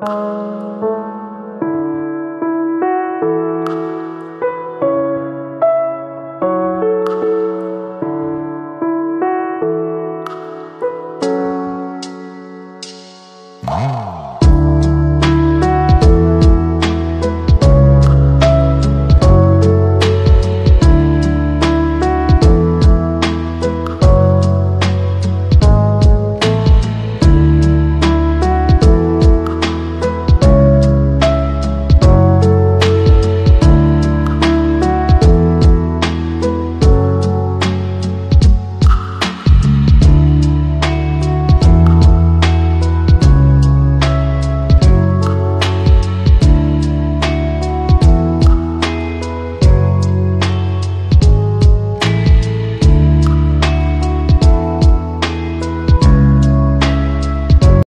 Música